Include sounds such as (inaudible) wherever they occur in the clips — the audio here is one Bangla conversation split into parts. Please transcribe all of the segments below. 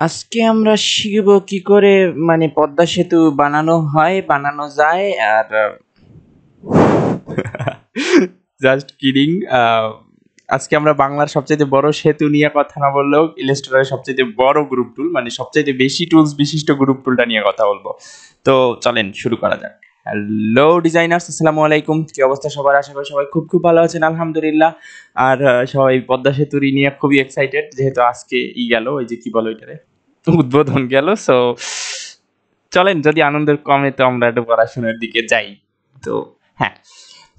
আজকে আমরা শিখব কি করে মানে পদ্মা সেতু বানানো হয়, বানানো যায়, আর (laughs) জাস্ট কিডিং আজকে আমরা বাংলার সবচেয়ে বড় সেতু নিয়ে কথা না বললেও ইলাস্ট্রেটরের সবচেয়ে বড় গ্রুপ টুল মানে সবচেয়ে বেশি টুলস বিশিষ্ট গ্রুপ টুলটা নিয়ে কথা বলব। তো চলেন, শুরু করা যাক। হ্যালো ডিজাইনার্স আসসালামু আলাইকুম। কি অবস্থা সবার? আশা করি সবাই খুব খুব ভালো আছেন, আলহামদুলিল্লাহ। আর সবাই পদ্মা সেতুরি নিয়ে খুবই এক্সাইটেড যেহেতু আজকে ই গেল, ওই যে কি বলো এটারে উদ্বোধন গেল সো চলেন, যদি আনন্দের কমে তো আমরা একটু পড়াশোনার দিকে যাই। তো হ্যাঁ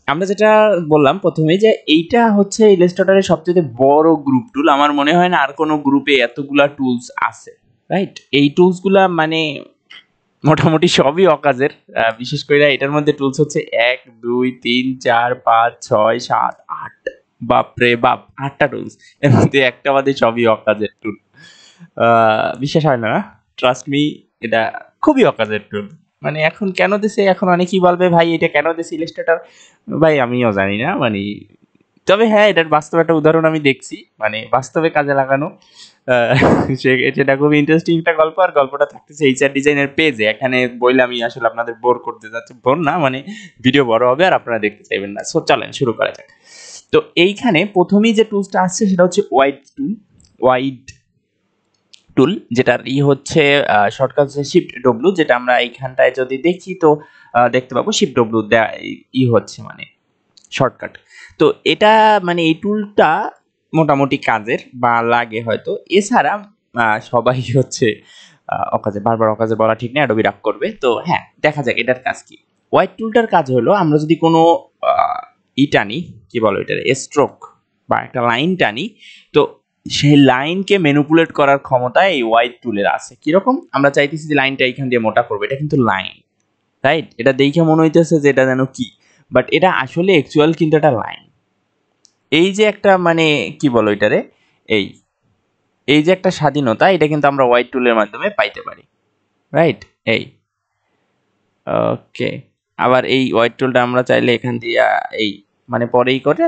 আমরা যেটা বললাম প্রথমে যে এইটা হচ্ছে ইলাস্ট্রেটরের সবচেয়ে বড় গ্রুপ টুল আমার মনে হয় না আর কোনো গ্রুপে এতগুলা টুলস আছে রাইট এই টুলসগুলা মানে মোটামুটি সবই অকাজের। বিশেষ করে এটার মধ্যে টুলস হচ্ছে এক, দুই, তিন, চার, পাঁচ, ছয়, সাত, আট। বাপরে বাপ, আটটা টুলস এর মধ্যে একটা বাদে সবই অকাজের টুল বিশ্বাস হয় না। ট্রাস্ট মি এটা খুবই অকাজের টুল মানে এখন কেন দিছে? এখন অনেকেই বলবে, ভাই, এটা কেন দিছে ইলাস্ট্রেটর ভাই, আমিও জানি না। মানে তবে হ্যাঁ এটার বাস্তব একটা উদাহরণ আমি দেখছি। মানে বাস্তবে কাজে লাগানো সেটা খুবই ইন্টারেস্টিং একটা গল্প। আর গল্পটা থাকতেছে এইচআর ডিজাইনের পেজে এখানে বইলে আমি আসলে আপনাদের বোর করতে যাচ্ছি। বোর না মানে ভিডিও বড় হবে আর আপনারা দেখতে চাইবেন না। সো চলেন, শুরু করা যাক। তো এইখানে প্রথমেই যে টুলসটা আসছে, সেটা হচ্ছে ওয়াইড টুল ওয়াইড টুল যেটার ই হচ্ছে শর্টকাট হচ্ছে শিফট ডব্লু যেটা আমরা এইখানটায় যদি দেখি, তো দেখতে পাবো শিফট ডব্লু ই হচ্ছে মানে শর্টকাট তো এটা মানে এই টুলটা মোটামুটি কাজের বা লাগে হয়তো। এছাড়া সবাই হচ্ছে অকাজে, বারবার অকাজে বলা ঠিক না অ্যাডোবি রাগ করবে। তো হ্যাঁ দেখা যাক এটার কাজ কি। হোয়াইট টুলটার কাজ হলো, আমরা যদি কোনো ই টানি, কি বলো এটার স্ট্রোক বা একটা লাইন টানি, তো সেই লাইনকে ম্যানিপুলেট করার ক্ষমতা এই হোয়াইট টুলের আছে। কীরকম? আমরা চাইতেছি যে লাইনটা এইখান দিয়ে মোটা করব। এটা কিন্তু লাইন রাইট এটা দেখে মনে হইতেছে যে এটা যেন কি? বাট এটা আসলে অ্যাকচুয়াল কিন্তু একটা লাইন এই যে একটা মানে কি বলো এটারে এই এই যে একটা স্বাধীনতা, এটা কিন্তু আমরা হোয়াইট টুলের মাধ্যমে পাইতে পারি। রাইট এই ওকে আবার এই হোয়াইট টুলটা আমরা চাইলে এখান দিয়ে এই মানে পরেই করে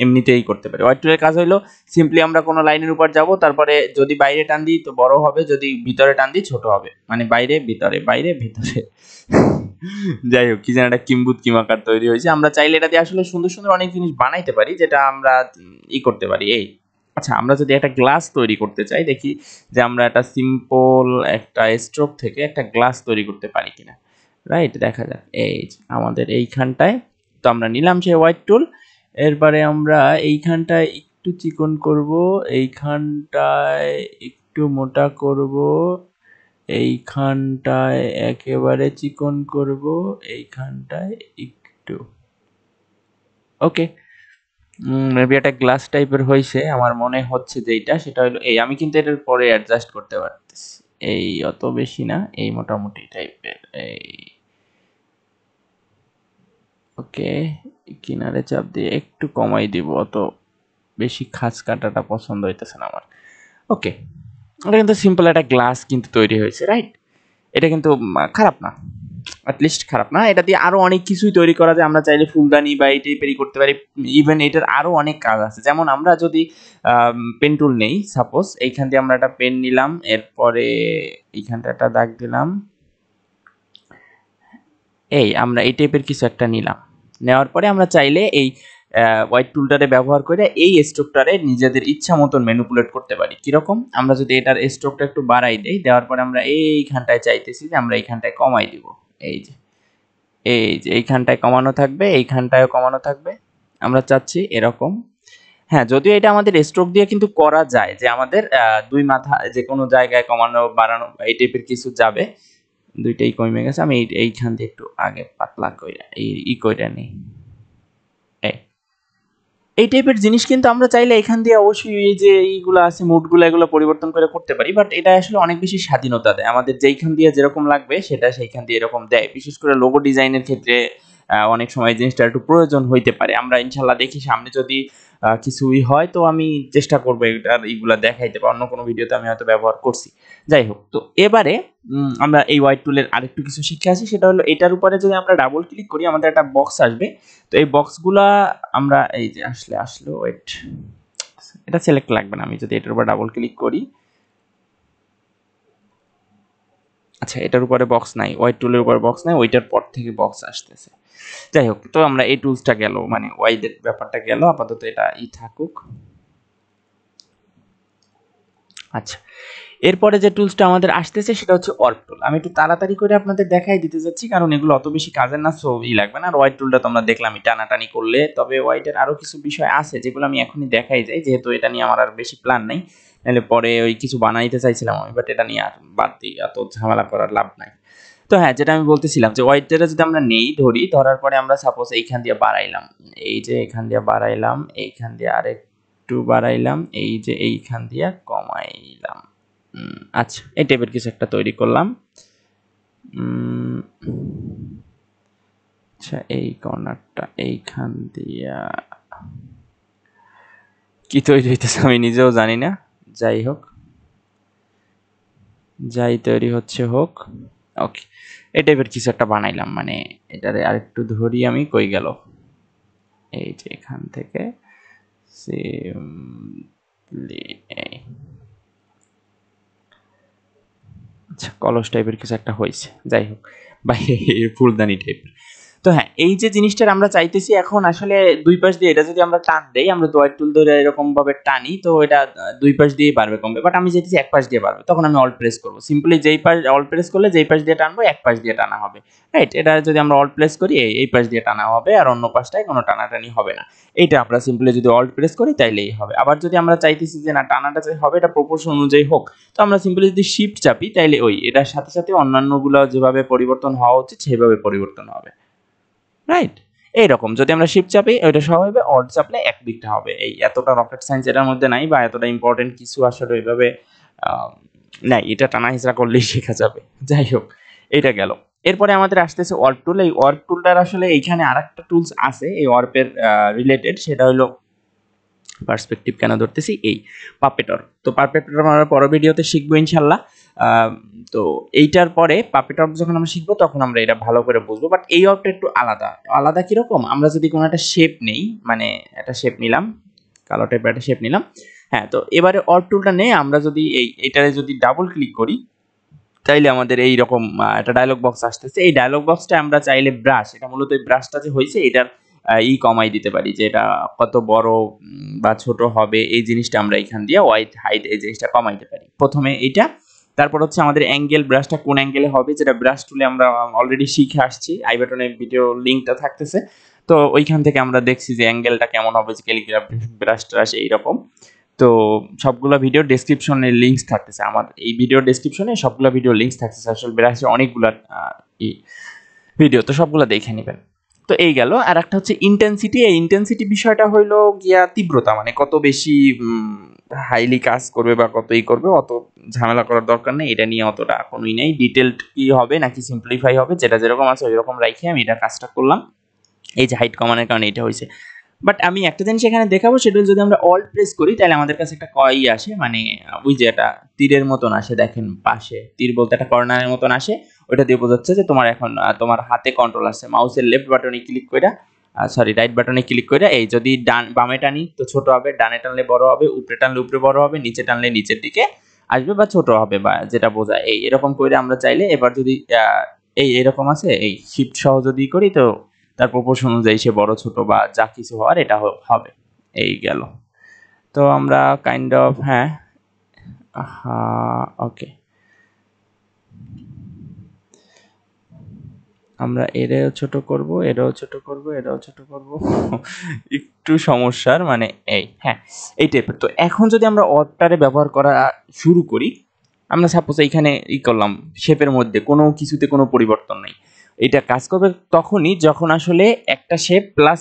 এমনিতেই করতে পারি। হোয়াইট টুলের কাজ হলো সিম্পলি আমরা কোনো লাইনের উপর যাব, তারপরে যদি বাইরে টান দিই তো বড় হবে, যদি ভিতরে টান দিই ছোট হবে। মানে বাইরে, ভিতরে বাইরে, ভিতরে। (laughs) যাই হোক, কি যেন একটা কিম্বুত কিমাকার তৈরি হয়েছে। আমরা চাইলে এটা দিয়ে আসলে সুন্দর সুন্দর অনেক জিনিস বানাইতে পারি, যেটা আমরা ই করতে পারি। এই আচ্ছা আমরা যদি একটা গ্লাস তৈরি করতে চাই, দেখি যে আমরা একটা সিম্পল একটা স্ট্রোক থেকে একটা গ্লাস তৈরি করতে পারি কিনা। রাইট দেখা যাক। এই আমাদের এইখানটায় তো আমরা নিলাম সেই হোয়াইট টুল এরপরে আমরা এইখানটায় একটু চিকন করব, এইখানটায় একটু মোটা করব, এইখানটায় একেবারে চিকন করব, এইখানটায় একটু। ওকে। মেবি একটা গ্লাস টাইপের হয়েছে, আমার মনে হচ্ছে যে এইটা, সেটা হলো এই। আমি কিন্তু এটার পরে অ্যাডজাস্ট করতে পারতেছি। এই অত বেশি না, এই মোটামুটি টাইপের এই। ওকে। কিনারে চাপ দিয়ে একটু কমাই দিব, অত বেশি খাস কাটাটা পছন্দ হইতেছে না আমার। ওকে এটা কিন্তু সিম্পল একটা গ্লাস কিন্তু তৈরি হয়েছে রাইট এটা কিন্তু খারাপ না অ্যাটলিস্ট খারাপ না। এটা দিয়ে আরও অনেক কিছুই তৈরি করা যায়, আমরা চাইলে ফুলদানি বা এই টাইপেরই করতে পারি। ইভেন এটার আরও অনেক কাজ আছে। যেমন আমরা যদি পেন টুল নেই সাপোজ এইখান দিয়ে আমরা একটা পেন নিলাম, এরপরে এইখানটা একটা দাগ দিলাম। এই, আমরা এই টাইপের কিছু একটা নিলাম। নেওয়ার পরে আমরা চাইলে এই হোয়াইট টুলটারে ব্যবহার করে এই স্ট্রোকটারে নিজেদের ইচ্ছা মতন ম্যানিপুলেট করতে পারি। কীরকম? আমরা যদি এটার স্ট্রোকটা একটু বাড়াই দেই, দেওয়ার পরে আমরা এইখানটায় চাইতেছি যে আমরা এইখানটায় কমাই দিব। এই যে এই যে এইখানটায় কমানো থাকবে, এইখানটায়ও কমানো থাকবে। আমরা চাচ্ছি এরকম। হ্যাঁ যদিও এটা আমাদের স্ট্রোক দিয়ে কিন্তু করা যায় যে আমাদের দুই মাথা যে কোনো জায়গায় কমানো, বাড়ানো, এই টাইপের কিছু যাবে। দুইটাই কমে গেছে। আমি এই- এইখান দিয়ে একটু আগে পাতলা কইরা, এই ই কইরা নেই। এই। টাইপের জিনিস কিন্তু আমরা চাইলে এখান দিয়ে অবশ্যই এই যে এইগুলো আছে মুডগুলো এগুলো পরিবর্তন করে করতে পারি। বাট এটা আসলে অনেক বেশি স্বাধীনতা দেয়। আমাদের যেইখান দিয়ে যেরকম লাগবে, সেটা সেইখান দিয়ে এরকম দেয়। বিশেষ করে লোগো ডিজাইনের ক্ষেত্রে অনেক সময় জিনিসটা একটু প্রয়োজন হইতে পারে। আমরা ইনশাল্লাহ দেখি সামনে যদি কিছুই হয় তো আমি চেষ্টা করব এটার এইগুলা দেখাইতে বা অন্য কোনো ভিডিওতে আমি হয়তো ব্যবহার করছি। যাই হোক, তো এবারে আমরা এই হোয়াইট টুলের আরেকটু কিছু শিখে আসি সেটা হলো এটার উপরে যদি আমরা ডাবল ক্লিক করি, আমাদের একটা বক্স আসবে। তো এই বক্সগুলা আমরা এই যে আসলে, আসলো ওয়েট এটা সিলেক্ট লাগবে না। আমি যদি এটার উপর ডাবল ক্লিক করি আচ্ছা এটার উপরে বক্স নাই ওয়াই টুলের উপরে বক্স নাই, ওইটার পর থেকে বক্স আসতেছে। যাই হোক, তো আমরা এই টুলসটা গেল মানে ওয়াইদের ব্যাপারটা গেল, আপাতত এটা ই থাকুক। আচ্ছা এরপরে যে টুলসটা আমাদের আসতেছে, সেটা হচ্ছে অর্প টুল আমি একটু তাড়াতাড়ি করে আপনাদের দেখাই দিতে যাচ্ছি, কারণ এগুলো অত বেশি কাজের না ই লাগবে না। আর ওয়াইট টুলটা তো আমরা দেখলাম টানাটানি করলে। তবে ওয়াইটের আরও কিছু বিষয় আছে, যেগুলো আমি এখনই দেখাই যাই, যেহেতু এটা নিয়ে আমার আর বেশি প্ল্যান নাই। নাহলে পরে ওই কিছু বানাইতে চাইছিলাম আমি বাট এটা নিয়ে আর বাদ দিই এত ঝামেলা করার লাভ নাই। তো হ্যাঁ যেটা আমি বলতেছিলাম যে ওয়াইটটা যদি আমরা নেই ধরি, ধরার পরে আমরা সাপোজ এইখান দিয়ে বাড়াইলাম। এই যে এখান দিয়ে বাড়াইলাম, এইখান দিয়ে আরেকটু বাড়াইলাম, এই যে এইখান দিয়ে কমাইলাম। আচ্ছা এই টাইপের কিছু একটা তৈরি করলাম। আচ্ছা এই কর্নারটা এইখান দিয়া কি তৈরি হইতেছে আমি নিজেও জানি না। যাই হোক। যাই তৈরি হচ্ছে হোক। ওকে এই টাইপের কিছু একটা বানাইলাম মানে এটারে আরেকটু ধরি আমি, কই গেল? এই যে এখান থেকে। আচ্ছা কলস টাইপের কিছু একটা হয়েছে। যাই হোক বা ফুলদানি টাইপের তো হ্যাঁ এই যে জিনিসটার আমরা চাইতেছি এখন আসলে দুই পাশ দিয়ে, এটা যদি আমরা টান দেই, আমরা দোয়ার টুল ধরে এরকম ভাবে টানি, তো এটা দুই পাশ দিয়ে পারবে কমবে। বাট আমি চাইতেছি এক পাশ দিয়ে পারবে তখন আমি অল প্রেস করব। সিম্পলি যেই পাশ অল প্রেস করলে যেই পাশ দিয়ে টানবো, এক পাশ দিয়ে টানা হবে। রাইট এটা যদি আমরা অল প্রেস করি, এই পাশ দিয়ে টানা হবে, আর অন্য পাশটায় কোনো টানাটানি হবে না। এইটা আমরা সিম্পলি যদি অল প্রেস করি, তাইলেই হবে। আবার যদি আমরা চাইতেছি যে না, টানাটা যে হবে, এটা প্রপোর্শন অনুযায়ী হোক, তো আমরা সিম্পলি যদি শিফট চাপি, তাইলে ওই, এটার সাথে সাথে অন্যান্যগুলো যেভাবে পরিবর্তন হওয়া উচিত, সেভাবে পরিবর্তন হবে। রাইট এইরকম, যদি আমরা শিপ চাপি, ওইটা সহ হবে চাপলে এক দিকটা হবে। এই এতটা রকেট সায়েন্স এটার মধ্যে নাই বা এতটা ইম্পর্টেন্ট কিছু আসলে ওইভাবে নাই, এটা টানা হিসরা করলেই শেখা যাবে। যাই হোক এটা গেল। এরপরে আমাদের আসতেছে ওয়ার্প টুল এই ওয়ার্প টুলটার আসলে এইখানে আর একটা টুলস আছে, এই ওয়ার্পের রিলেটেড সেটা হলো পার্সপেক্টিভ কেন ধরতেছি? এই পাপেটর তো পারপেটর আমরা পরের ভিডিওতে শিখব ইনশাল্লাহ। তো এইটার পরে পাপেট অর্প যখন আমরা শিখব, তখন আমরা এটা ভালো করে বুঝব। বাট এই অর্পটা একটু আলাদা। আলাদা কীরকম? আমরা যদি কোনো একটা শেপ নেই মানে একটা শেপ নিলাম কালো টাইপের একটা শেপ নিলাম হ্যাঁ তো এবারে অর্প টুলটা নেই আমরা যদি এই, এটারে যদি ডাবল ক্লিক করি চাইলে আমাদের এই রকম একটা ডায়লগ বক্স আসতেছে। এই ডায়লগ বক্সটা আমরা চাইলে ব্রাশ এটা মূলত এই ব্রাশটা যে হয়েছে এটার ই কমাই দিতে পারি যে এটা কত বড় বা ছোট হবে, এই জিনিসটা আমরা এখান দিয়ে হোয়াইট হাইট এই জিনিসটা কমাইতে পারি। প্রথমে এইটা তারপর হচ্ছে আমাদের অ্যাঙ্গেল ব্রাশটা কোন অ্যাঙ্গেলে হবে, যেটা ব্রাশ টুলে আমরা অলরেডি শিখে আসছি আই ভিডিও লিঙ্কটা থাকতেছে। তো ওইখান থেকে আমরা দেখছি যে অ্যাঙ্গেলটা কেমন হবে, যে ক্যালিগ্রাফি ব্রাশ ট্রাশ এইরকম। তো সবগুলো ভিডিও ডেসক্রিপশনে লিঙ্কস থাকতেছে আমার। এই ভিডিও ডেসক্রিপশনে সবগুলো ভিডিও লিঙ্কস থাকতেছে, আসলে ব্রাশের অনেকগুলো ভিডিও তো সবগুলো দেখে নেবেন। তো এই গেল আর একটা হচ্ছে ইন্টেন্সিটি এই ইন্টেন্সিটি বিষয়টা হইল গিয়া তীব্রতা মানে কত বেশি হাইলি কাজ করবে বা কতই করবে, অত ঝামেলা করার দরকার নেই, এটা নিয়ে অতটা কোনোই নেই। ডিটেলড কি হবে নাকি সিম্পলিফাই হবে, যেটা যেরকম আছে ওই রকম রাখে আমি এটা কাজটা করলাম। এই যে হাইট কমানোর কারণে এটা হয়েছে। বাট আমি একটা জিনিস এখানে দেখাবো, সেটা যদি আমরা অল্ট প্রেস করি, তাহলে আমাদের কাছে একটা কয় আসে মানে ওই যে একটা তীরের মতন আসে, দেখেন পাশে, তীর বলতে একটা কর্নারের মতন আসে। ওইটা দিয়ে বোঝাচ্ছে যে তোমার এখন তোমার হাতে কন্ট্রোল আছে মাউসের লেফট বাটনে ক্লিক করে সরি রাইট বাটনে ক্লিক করে এই যদি ডান, বামে টানি তো ছোট হবে, ডানে টানলে বড় হবে, উপরে টানলে উপরে বড় হবে, নিচে টানলে নিচের দিকে আসবে বা ছোট হবে বা যেটা বোঝায়। এই এরকম করে আমরা চাইলে এবার যদি এই এরকম আছে, এই শিফট সহ যদি করি তো তার প্রপোর্শন অনুযায়ী সে বড়, ছোট বা যা কিছু হওয়ার এটা হবে। এই গেল। তো আমরা কাইন্ড অফ হ্যাঁ ওকে আমরা এরাও ছোট করব, এরাও ছোট করব, এরাও ছোট করব। একটু সমস্যার মানে এই হ্যাঁ এই টাইপের তো এখন যদি আমরা অটটারে ব্যবহার করা শুরু করি, আমরা সাপোজ এইখানে ই করলাম শেপের মধ্যে, কোনো কিছুতে কোনো পরিবর্তন নেই। এটা কাজ করবে তখনই যখন আসলে একটা শেপ প্লাস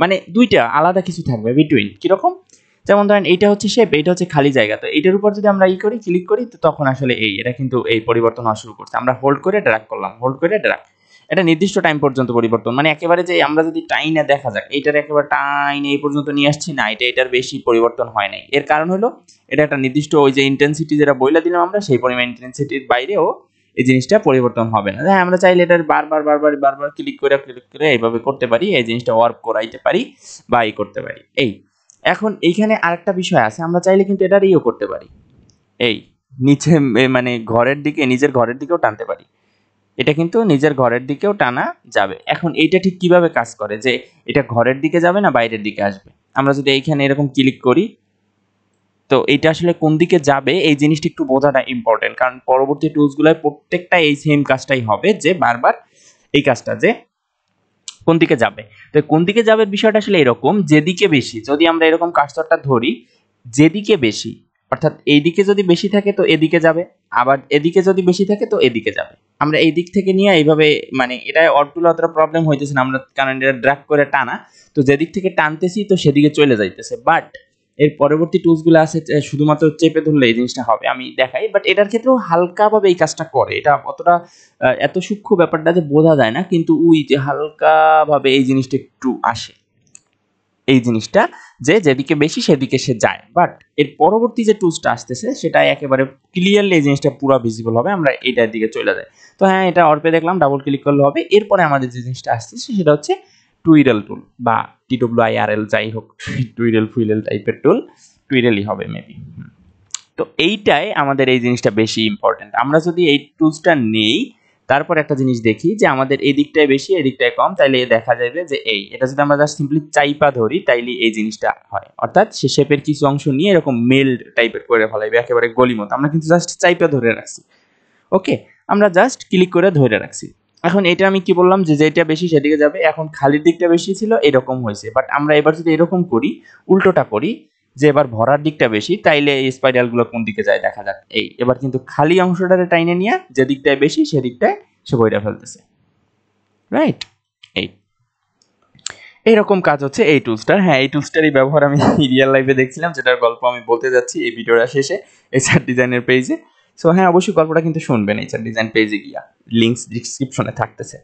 মানে দুইটা আলাদা কিছু থাকবে বিটুইন কীরকম? যেমন ধরেন এইটা হচ্ছে শেপ এইটা হচ্ছে খালি জায়গা। তো এইটার উপর যদি আমরা ই করি ক্লিক করি, তো তখন আসলে এই, এটা কিন্তু এই পরিবর্তন হওয়া শুরু করছে। আমরা হোল্ড করে ড্রাগ করলাম হোল্ড করে ড্রাগ এটা নির্দিষ্ট টাইম পর্যন্ত পরিবর্তন। মানে একেবারে যে আমরা যদি টাইনে দেখা যাক, এইটার একেবারে টাইন এই পর্যন্ত নিয়ে আসছি না, এটা এটার বেশি পরিবর্তন হয় নাই। এর কারণ হলো, এটা একটা নির্দিষ্ট ওই যে ইন্টেন্সিটি যেটা বইলা দিলাম আমরা, সেই পরিমাণ ইন্টেন্সিটির বাইরেও এই জিনিসটা পরিবর্তন হবে না। হ্যাঁ আমরা চাইলে এটার বারবার বারবার বারবার ক্লিক করে ক্লিক করে এইভাবে করতে পারি, এই জিনিসটা ওয়ার্ক করাইতে পারি বা ই করতে পারি। এই, এখন এইখানে আরেকটা বিষয় আছে, আমরা চাইলে কিন্তু এটার ইও করতে পারি। এই, নিচে মানে ঘরের দিকে, নিজের ঘরের দিকেও টানতে পারি। এটা কিন্তু নিজের ঘরের দিকেও টানা যাবে। এখন এইটা ঠিক কীভাবে কাজ করে? যে এটা ঘরের দিকে যাবে না বাইরের দিকে আসবে? আমরা যদি এইখানে এরকম ক্লিক করি, তো এইটা আসলে কোন দিকে যাবে? এই জিনিসটা একটু বোঝাটা ইম্পর্টেন্ট কারণ পরবর্তী টুলসগুলোয় প্রত্যেকটা এই সেম কাজটাই হবে, যে বারবার এই কাজটা যে কোন দিকে যাবে? তো কোন দিকে যাবে বিষয়টা আসলে এরকম, যেদিকে বেশি, যদি আমরা এরকম কার্সরটা ধরি, যেদিকে বেশি অর্থাৎ এইদিকে যদি বেশি থাকে তো এদিকে যাবে, আবার এদিকে যদি বেশি থাকে তো এদিকে যাবে। আমরা এই দিক থেকে নিয়ে এইভাবে মানে এটা অটগুলো অতটা প্রবলেম হইতেছে না, আমরা কারণ এটা ড্রাগ করে টানা। তো যেদিক থেকে টানতেছি তো সেদিকে চলে যাইতেছে। বাট এর পরবর্তী টুলসগুলো আছে শুধুমাত্র চেপে ধরলে এই জিনিসটা হবে, আমি দেখাই। বাট এটার ক্ষেত্রেও হালকাভাবে এই কাজটা করে। এটা অতটা এত সূক্ষ্ম ব্যাপারটা যে বোঝা যায় না, কিন্তু উই যে হালকাভাবে এই জিনিসটা একটু আসে। এই জিনিসটা যে যেদিকে বেশি সেদিকে সে যায়। বাট এর পরবর্তী যে টুলসটা আসতেছে, সেটা একেবারে ক্লিয়ারলি এই জিনিসটা পুরো ভিজিবল হবে, আমরা এটার দিকে চলে যাই। তো হ্যাঁ এটা অর্পে দেখলাম ডাবল ক্লিক করলে হবে। এরপরে আমাদের যে জিনিসটা আসতেছে, সেটা হচ্ছে টুইডেল টুল বা টিডব্লিউ আইআরএল যাই হোক টুইডেল ফুইডেল টাইপের টুল টুইডেলই হবে মেবি তো এইটাই আমাদের এই জিনিসটা বেশি ইম্পর্টেন্ট আমরা যদি এই টুলসটা নেই তারপর একটা জিনিস দেখি যে আমাদের এই দিকটায় বেশি, এই দিকটায় কম, তাইলে দেখা যাবে যে এই। এটা যদি আমরা জাস্ট সিম্পলি চাইপা ধরি, তাইলে এই জিনিসটা হয়। অর্থাৎ সে শেপের কিছু অংশ নিয়ে এরকম মেল্ড টাইপের করে ফেলাইবে একেবারে গলিমত আমরা কিন্তু জাস্ট চাইপা ধরে রাখছি। ওকে আমরা জাস্ট ক্লিক করে ধরে রাখছি। এখন এটা আমি কি বললাম যে যেটা বেশি সেদিকে যাবে। এখন খালির দিকটা বেশি ছিল, এরকম হয়েছে। বাট আমরা এবার যদি এরকম করি, উল্টোটা করি যে এবার ভরার দিকটা বেশি, তাইলে এই স্পাইরালগুলো কোন দিকে যায় দেখা যাক। এই, এবার কিন্তু খালি অংশটারে টাইনে নিয়ে যে দিকটায় বেশি সেদিকটায় সে বইটা ফেলতেছে। রাইট এই। এইরকম কাজ হচ্ছে এই টুলসটার হ্যাঁ এই টুলসটারই ব্যবহার আমি (laughs) রিয়েল লাইফে দেখছিলাম, যেটার গল্প আমি বলতে যাচ্ছি এই ভিডিওটা শেষে এইচআর ডিজাইনের পেজে সো হ্যাঁ অবশ্যই গল্পটা কিন্তু শুনবেন এইচআর ডিজাইন পেজে গিয়া। লিঙ্কস ডিসক্রিপশনে থাকতেছে।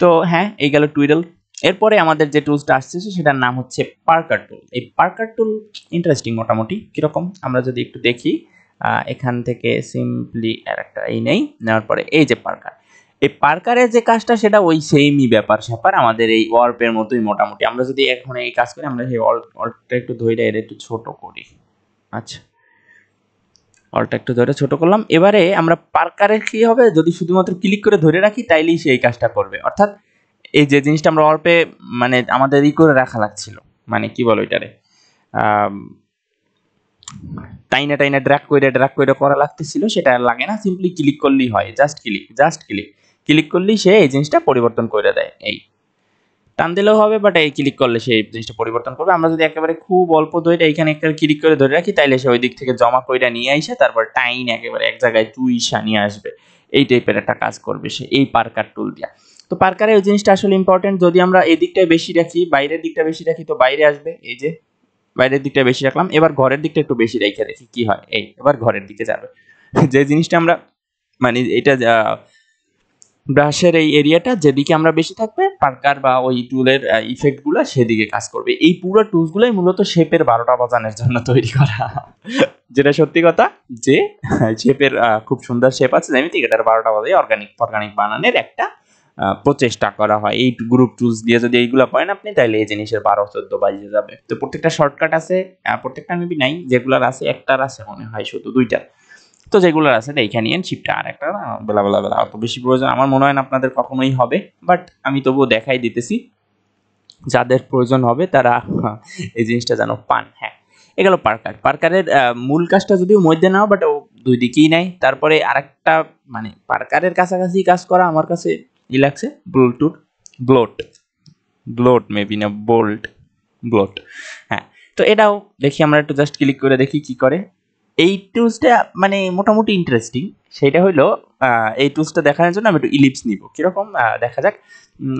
তো হ্যাঁ এই গেল টুইডল এরপরে আমাদের যে টুলসটা আসতেছে, সেটার নাম হচ্ছে পার্কার টুল এই পার্কার টুল ইন্টারেস্টিং মোটামুটি, কীরকম? আমরা যদি একটু দেখি এখান থেকে সিম্পলি আর একটা এই নেই, নেওয়ার পরে এই যে পার্কার এই পার্কারের যে কাজটা, সেটা ওই সেমই ব্যাপার, স্যাপার। আমাদের এই ওয়ার্পের মতোই মোটামুটি। আমরা যদি এখন এই কাজ করি, আমরা সেই অল্পটা একটু ধরে এটা একটু ছোট করি। আচ্ছা। অলটা একটু ধরে ছোট করলাম। এবারে আমরা পার্কারের কি হবে? যদি শুধুমাত্র ক্লিক করে ধরে রাখি, তাইলেই সে এই কাজটা করবে। অর্থাৎ এই যে জিনিসটা আমরা অল্পে মানে আমাদের ই করে রাখা লাগছিল। মানে কি বলো এটারে টাইনা টাইনা ড্র্যাক করে ড্র্যাক করে করা লাগতেছিল, সেটা লাগে না। সিম্পলি ক্লিক করলেই হয় just click just click click করলেই সে এই জিনিসটা পরিবর্তন করে দেয়, এই। টান দিলেও হবে বাট এই ক্লিক করলে সেই জিনিসটা পরিবর্তন করবে। আমরা যদি একেবারে খুব অল্প ধরে এইখানে একটা ক্লিক করে ধরে রাখি, তাইলে সে ওই দিক থেকে জমা কইরা নিয়ে আসে তারপর টাইন একেবারে এক জায়গায় চুইসা নিয়ে আসবে। এই টাইপের একটা কাজ করবে সে, এই পার্কার টুল দিয়া। তো পার্কারে ওই জিনিসটা আসলে ইম্পর্টেন্ট যদি আমরা এই দিকটায় বেশি রাখি, বাইরের দিকটা বেশি রাখি, তো বাইরে আসবে। এই যে, বাইরের দিকটা বেশি রাখলাম। এবার ঘরের দিকটা একটু বেশি রেখে দেখি কি হয়। এই, এবার ঘরের দিকে যাবে। (laughs) যে জিনিসটা আমরা মানে এটা ব্রাশের এই এরিয়াটা যেদিকে আমরা বেশি থাকবে পার্কার বা ওই টুলের ইফেক্টগুলো সেদিকে কাজ করবে। এই পুরো টুলসগুলোই মূলত শেপের বারোটা বাজানোর জন্য তৈরি করা। (laughs) যেটা সত্যি কথা যে (laughs) শেপের খুব সুন্দর শেপ আছে। যেমনি এটার বারোটা বাজে অর্গানিক অর্গানিক বানানোর একটা প্রচেষ্টা করা হয়। এই গ্রুপ টুলস দিয়ে যদি এইগুলো করেন আপনি তাহলে এই জিনিসের বারো চোদ্দ বাজিয়ে যাবে। তো প্রত্যেকটা শর্টকাট আছে প্রত্যেকটা মেবি নাই, যেগুলোর আছে, একটার আছে মনে হয় শুধু দুইটার। তো যেগুলো আছে এইখানে নিয়ে শিপটা আর একটা বেলা বেলা বেলা। অত বেশি প্রয়োজন আমার মনে হয় না আপনাদের কখনোই হবে বাট আমি তবুও দেখাই দিতেছি। যাদের প্রয়োজন হবে, তারা এই জিনিসটা যেন পান। হ্যাঁ এগুলো পার্কার পার্কারের মূল কাজটা যদিও মধ্যে নাও বাট ও দুই দিকেই নাই তারপরে আরেকটা মানে পার্কারের কাছাকাছি কাজ করা আমার কাছে ই লাগছে? ব্লুটুথ ব্লোট ব্লোট মেবি না বোল্ট ব্লোট হ্যাঁ তো এটাও দেখি আমরা একটু জাস্ট ক্লিক করে দেখি কি করে। এই টুলসটা মানে মোটামুটি ইন্টারেস্টিং সেটা হলো এই টুলসটা দেখানোর জন্য আমি একটু ইলিপস নিব। কীরকম? দেখা যাক।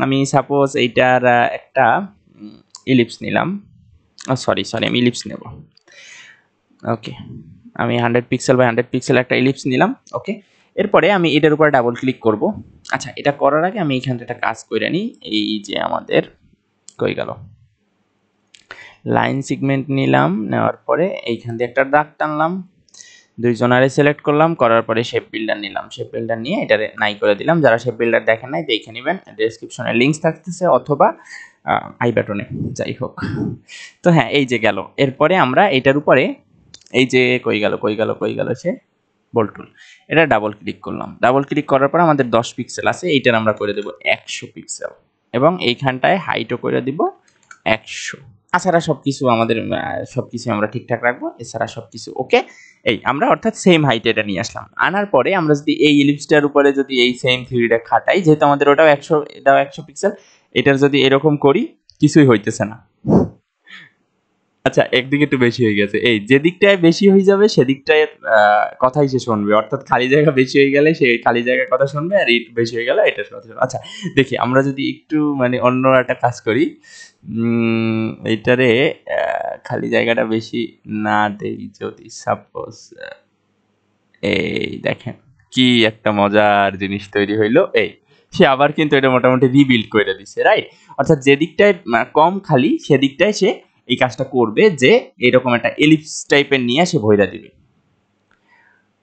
আমি সাপোজ এইটার একটা ইলিপস নিলাম। সরি সরি আমি ইলিপস নেব। ওকে আমি hundred pixel by hundred pixel একটা ইলিপস নিলাম। ওকে এরপরে আমি এটার উপর ডাবল ক্লিক করব। আচ্ছা এটা করার আগে আমি এখান থেকে কাজ করে নিই। এই যে আমাদের কই গেল? লাইন সিগমেন্ট নিলাম, নেওয়ার পরে এইখান দিয়ে একটা দাগ টানলাম। দুইজনারে সিলেক্ট করলাম, করার পরে শেপ বিল্ডার নিলাম। শেপ বিল্ডার নিয়ে এটারে নাই করে দিলাম। যারা শেপ বিল্ডার দেখেন নাই, দেখে নেবেন। ডেসক্রিপশনে লিঙ্কস থাকতেছে অথবা আই বাটনে যাই হোক। তো হ্যাঁ এই যে গেল। এরপরে আমরা এটার উপরে, এই যে কই গেল কই গেল কই গেল সে? বোল্ট টুল এটা ডাবল ক্লিক করলাম। ডাবল ক্লিক করার পর আমাদের দশ পিক্সেল আছে, এইটার আমরা করে দেবো একশো পিক্সেল এবং এইখানটায় হাইটও করে দিব একশো। তাছাড়া সব কিছু আমাদের সব কিছু আমরা ঠিকঠাক রাখব, এছাড়া সব কিছু ওকে এই, আমরা অর্থাৎ সেম হাইট এটা নিয়ে আসলাম। আনার পরে আমরা যদি এই ইলিপসটার উপরে যদি এই সেম থিওরিটা খাটাই, যেহেতু আমাদের ওটাও একশো, এটাও একশো পিক্সেল এটার যদি এরকম করি, কিছুই হইতেছে না। আচ্ছা একদিকে একটু বেশি হয়ে গেছে। এই যে দিকটায় বেশি হয়ে যাবে, সেদিকটায় কথাই সে শুনবে। অর্থাৎ খালি জায়গা বেশি হয়ে গেলে সে খালি জায়গার কথা শুনবে আর ইট বেশি হয়ে গেলে এটার কথা শুনবে। আচ্ছা দেখি আমরা যদি একটু মানে অন্য একটা কাজ করি। এইটারে খালি জায়গাটা বেশি না দেই যদি সাপোজ এই দেখেন কি একটা মজার জিনিস তৈরি হইল। এই, সে আবার কিন্তু এটা মোটামুটি রিবিল্ড করে দিছে রাইট অর্থাৎ যেদিকটায় কম খালি, সেদিকটায় সে এই কাজটা করবে যে এরকম একটা এলিপস টাইপের নিয়ে সে ভৈরা দিবে।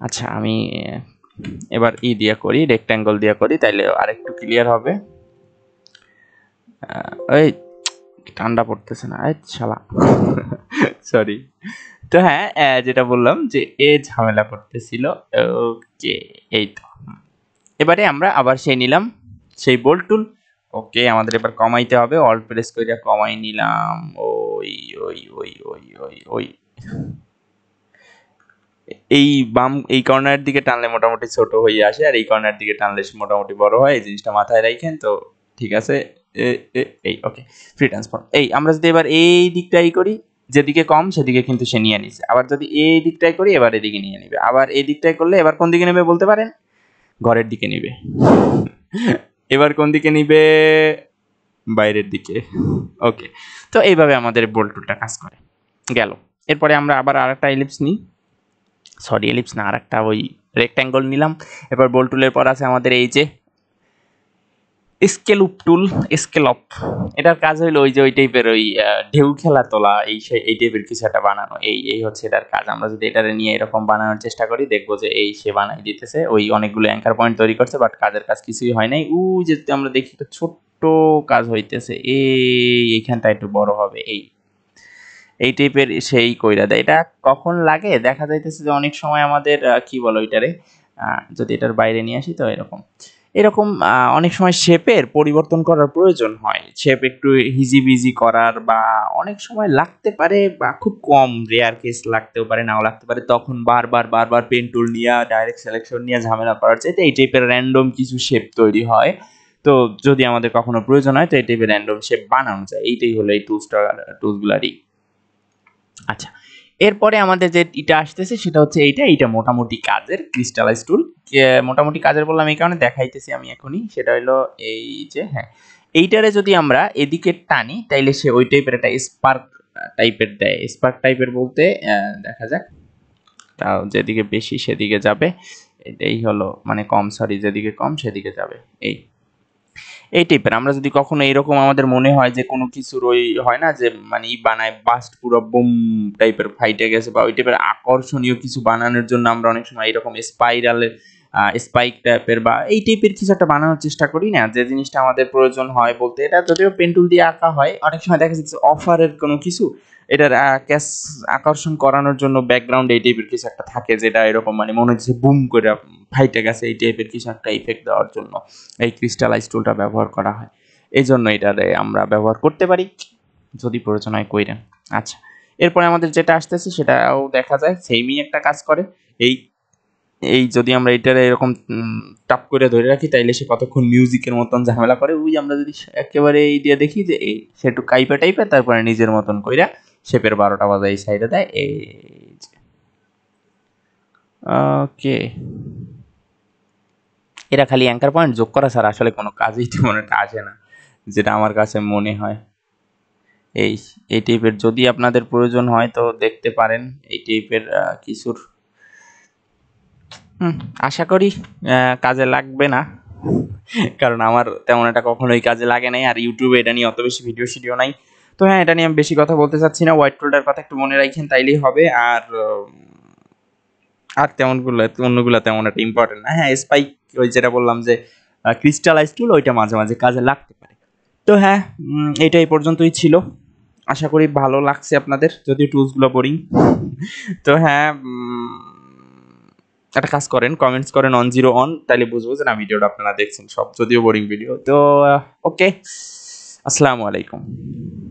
আচ্ছা আমি এবার ই দিয়া করি রেক্ট্যাঙ্গল দিয়া করি, তাইলে আরেকটু ক্লিয়ার হবে। ওই ঠান্ডা পড়তেছে না, এই শালা। (laughs) সরি তো হ্যাঁ যেটা বললাম যে এ ঝামেলা করতেছিল, ওকে, এই তো। এবারে আমরা আবার সেই নিলাম, সেই বোল্ট টুল ওকে, আমাদের এবার কমাইতে হবে অল প্রেস করে কমাই নিলাম ওই ওই ওই ওই ওই ওই। এই বাম, এই কর্নারের দিকে টানলে মোটামুটি ছোট হয়ে আসে, আর এই কর্নারের দিকে টানলে মোটামুটি বড় হয়, এই জিনিসটা মাথায় রাখেন তো ঠিক আছে। এই ওকে ফ্রি ট্রান্সফর্ম এই, আমরা যদি এবার এই দিকটাই করি, যেদিকে কম সেদিকে কিন্তু সে নিয়ে নিছে। আবার যদি এই দিকটাই করি, এবার এদিকে নিয়ে নিবে। আবার এই দিকটাই করলে এবার কোন দিকে নেবে বলতে পারেন? ঘরের দিকে নিবে। এবার কোন দিকে নিবে? বাইরের দিকে। ওকে তো এইভাবে আমাদের বোল্টুলটা কাজ করে। গেল। এরপরে আমরা আবার আর একটা এলিপস নিই। সরি এলিপস না আর একটা ওই রেক্ট্যাঙ্গল নিলাম। এবার বোল্টুলের পর আছে আমাদের এই যে স্কেল উপ টুল স্কেল অপ এটার কাজ হইল ওই যে ওই টাইপের ওই ঢেউ খেলা তোলা, এই এই টাইপের কিছু একটা বানানো। এই এই হচ্ছে এটার কাজ। আমরা যদি এটারে নিয়ে এরকম বানানোর চেষ্টা করি, দেখব যে এই সে বানাই দিতেছে। ওই অনেকগুলো অ্যাঙ্কার পয়েন্ট তৈরি করছে বাট কাজের কাজ কিছুই হয় নাই। উ, যে আমরা দেখি একটা ছোট্ট কাজ হইতেছে, এই এইখানটা একটু বড় হবে, এই। এই টাইপের সেই কইরা দেয়। এটা কখন লাগে? দেখা যাইতেছে যে অনেক সময় আমাদের কি বলো এটারে যদি এটার বাইরে নিয়ে আসি তো এরকম। এরকম অনেক সময় শেপের পরিবর্তন করার প্রয়োজন হয়। শেপ একটু হিজিবিজি করার বা অনেক সময় লাগতে পারে বা খুব কম রেয়ার কেস লাগতেও পারে, নাও লাগতে পারে। তখন বারবার বারবার পেন টুল নিয়ে ডাইরেক্ট সিলেকশন নিয়ে ঝামেলা করার চাইতে এই টাইপের র্যান্ডম কিছু শেপ তৈরি হয়। তো যদি আমাদের কখনো প্রয়োজন হয়, তো এই টাইপের র্যান্ডম শেপ বানানো যায়। এইটাই হলো এই টুলসটা টুলসগুলারই আচ্ছা এরপরে আমাদের যে এটা আসতেছে, সেটা হচ্ছে এইটা। এইটা মোটামুটি কাজের ক্রিস্টালাইজ টুল মোটামুটি কাজের বললাম এই কারণে, দেখাইতেছি আমি এখনই। সেটা হলো এই যে হ্যাঁ। এইটারে যদি আমরা এদিকে টানি, তাইলে সে ওই টাইপের একটা স্পার্ক টাইপের দেয়। স্পার্ক টাইপের বলতে দেখা যাক। তাও যেদিকে বেশি, সেদিকে যাবে। এটাই হলো মানে কম সরি যেদিকে কম, সেদিকে যাবে। এই। এই টাইপের আমরা যদি কখনো এরকম আমাদের মনে হয় যে কোনো কিছুর ওই হয় না যে মানে ই বানায় বাস্ট পুরো বুম টাইপের ফাইটে গেছে বা ওই টাইপের আকর্ষণীয় কিছু বানানোর জন্য আমরা অনেক সময় এরকম স্পাইরালের স্পাইক টাইপের বা এই টাইপের কিছু একটা বানানোর চেষ্টা করি না। যে জিনিসটা আমাদের প্রয়োজন হয় বলতে, এটা যদিও পেন্টুল দিয়ে আঁকা হয়, অনেক সময় দেখা যাচ্ছে অফারের কোনো কিছু, এটার ক্যাশ আকর্ষণ করানোর জন্য ব্যাকগ্রাউন্ড এই টাইপের কিছু একটা থাকে যেটা এরকম মানে মনে হচ্ছে বুম করে ফাইটে গেছে, এই টাইপের কিছু একটা ইফেক্ট দেওয়ার জন্য এই ক্রিস্টালাইজ টুলটা ব্যবহার করা হয়। এই জন্য এটারে আমরা ব্যবহার করতে পারি, যদি প্রয়োজন হয় কইরেন। আচ্ছা এরপরে আমাদের যেটা আসতেছে সেটাও দেখা যায় সেমই একটা কাজ করে। এই এই যদি আমরা এটারে এরকম টাপ করে ধরে রাখি, তাইলে সে কতক্ষণ মিউজিকের মতন ঝামেলা করে। ওই আমরা যদি একেবারে এই দিয়ে দেখি যে, এই সে একটু কাইপে টাইপে, তারপরে নিজের মতন কইরা শেপের বারোটা বাজা এই সাইডে দেয়। এই ওকে এরা খালি অ্যাঙ্কার পয়েন্ট যোগ করা ছাড়া আসলে কোনো কাজই তেমন একটা আসে না, যেটা আমার কাছে মনে হয়। এই এই টাইপের যদি আপনাদের প্রয়োজন হয় তো দেখতে পারেন, এই টাইপের কিছুর আশা করি কাজে লাগবে না। কারণ আমার তেমন একটা কখনোই কাজে লাগে নাই, আর ইউটিউবে এটা নিয়ে অত বেশি ভিডিও শিডিও নাই। তো হ্যাঁ এটা নিয়ে আমি বেশি কথা বলতে চাচ্ছি না। হোয়াইট টুলটার কথা একটু মনে রাখেন, তাইলেই হবে। আর আর তেমনগুলো, অন্যগুলো তেমন একটা ইম্পর্টেন্ট না। হ্যাঁ স্পাইক ওই যেটা বললাম যে ক্রিস্টালাইজ টুল ওইটা মাঝে মাঝে কাজে লাগতে পারে। তো হ্যাঁ এটা এই পর্যন্তই ছিল। আশা করি ভালো লাগছে আপনাদের, যদি টুলসগুলো বোরিং তো হ্যাঁ একটা কাজ করেন কমেন্টস করেন অন জিরো অন তাহলে বুঝব যে না, ভিডিওটা আপনারা দেখছেন সব, যদিও বোরিং ভিডিও তো ওকে আসসালামু আলাইকুম।